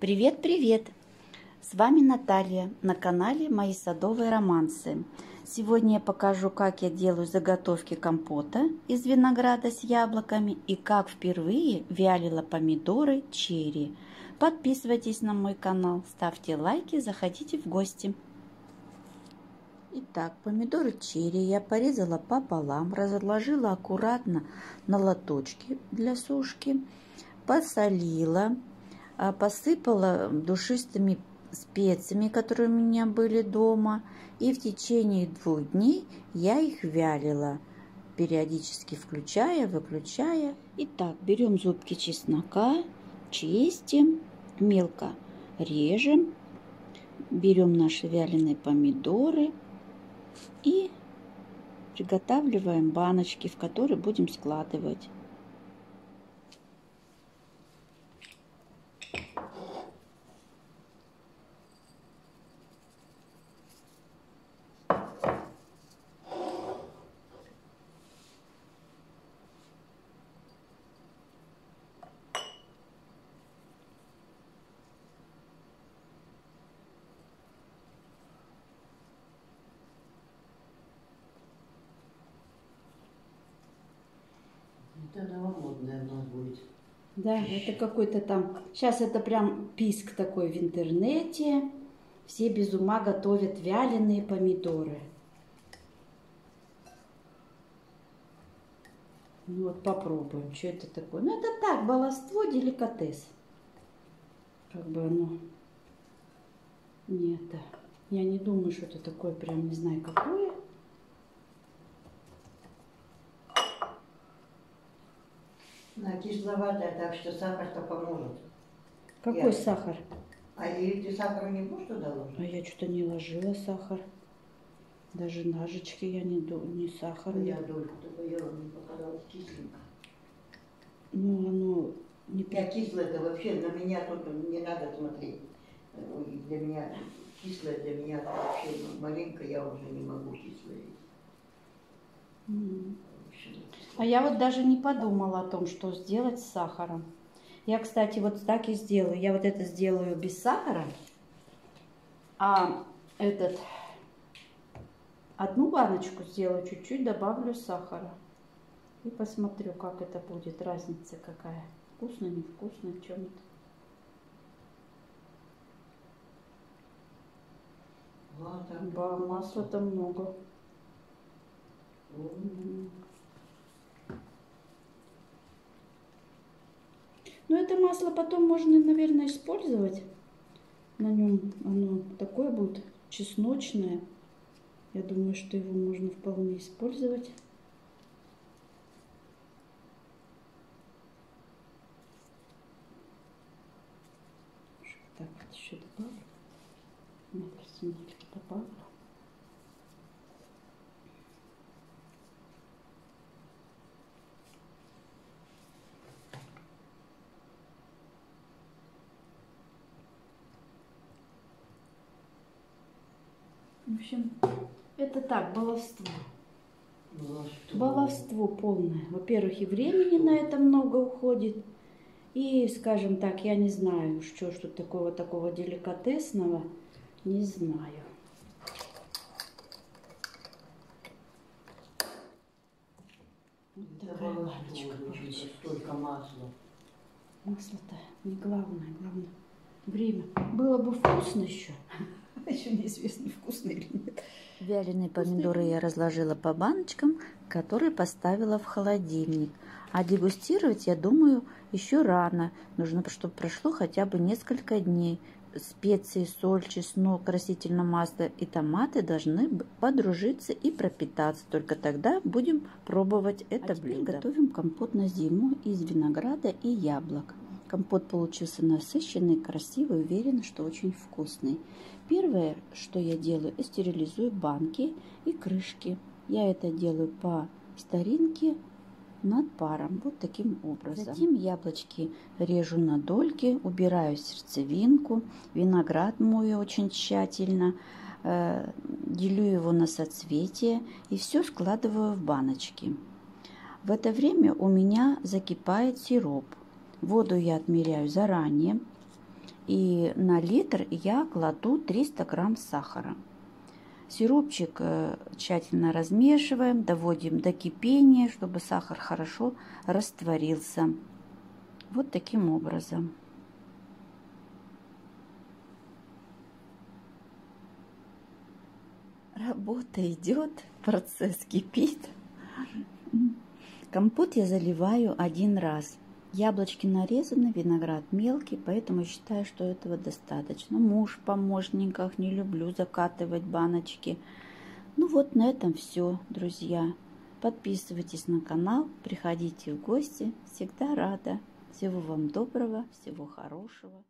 Привет-привет! С вами Наталья на канале Мои садовые романсы. Сегодня я покажу, как я делаю заготовки компота из винограда с яблоками и как впервые вялила помидоры черри. Подписывайтесь на мой канал, ставьте лайки, заходите в гости. Итак, помидоры черри я порезала пополам, разложила аккуратно на лоточки для сушки, посолила, посыпала душистыми специями, которые у меня были дома, и в течение двух дней я их вялила, периодически включая, выключая. Итак, берем зубки чеснока, чистим, мелко режем, берем наши вяленые помидоры – и приготавливаем баночки, в которые будем складывать. Это новомодное у нас будет. Да, это какой-то там... Сейчас это прям писк такой в интернете. Все без ума готовят вяленые помидоры. Ну вот попробуем, что это такое. Ну это так, баловство, деликатес. Как бы оно... Нет, я не думаю, что это такое прям не знаю какое. Кисловатая, так что сахар-то поможет. Какой Я- сахар? А или ты сахар не будешь туда ложить? А я что-то не ложила сахар. Даже ножички я не, ду- не сахар. не- Я дольку только ела, мне показалось кисленько. Ну, оно не Я кислое это вообще на меня только не надо смотреть. Для меня кислое для меня вообще ну, маленько я уже не могу кислое есть. М. А я вот даже не подумала о том, что сделать с сахаром. Я, кстати, вот так и сделаю. Я вот это сделаю без сахара, а этот одну баночку сделаю, чуть-чуть добавлю сахара. И посмотрю, как это будет, разница какая. Вкусно, невкусно, в чем это. Да, масла-то много. Ну, это масло потом можно, наверное, использовать. На нем оно такое будет чесночное. Я думаю, что его можно вполне использовать. Так, вот еще добавлю. Апельсиночки добавлю. В общем, это так, баловство. Баловство. Баловство полное. Во-первых, и времени на это много уходит. И, скажем так, я не знаю, что, что такого такого деликатесного, не знаю. Вот такая баночка получилась. столько масла. Масло-то не главное, главное время. Было бы вкусно еще. Еще неизвестно, вкусно или нет. Вяленые помидоры я разложила по баночкам, которые поставила в холодильник. А дегустировать, я думаю, еще рано. Нужно, чтобы прошло хотя бы несколько дней. Специи, соль, чеснок, растительное масло и томаты должны подружиться и пропитаться. Только тогда будем пробовать это блюдо. Готовим компот на зиму из винограда и яблок. Компот получился насыщенный, красивый, уверена, что очень вкусный. Первое, что я делаю, я стерилизую банки и крышки. Я это делаю по старинке над паром, вот таким образом. Затем яблочки режу на дольки, убираю сердцевинку, виноград мою очень тщательно, э, делю его на соцветия и все складываю в баночки. В это время у меня закипает сироп. Воду я отмеряю заранее И на литр я кладу 300 грамм сахара. Сиропчик э, тщательно размешиваем, доводим до кипения, чтобы сахар хорошо растворился. Вот таким образом. Работа идет, процесс кипит. Компот я заливаю один раз. Яблочки нарезаны, виноград мелкий, поэтому считаю, что этого достаточно. Муж в помощниках, не люблю закатывать баночки. Ну вот на этом все, друзья. Подписывайтесь на канал, приходите в гости, всегда рада. Всего вам доброго, всего хорошего.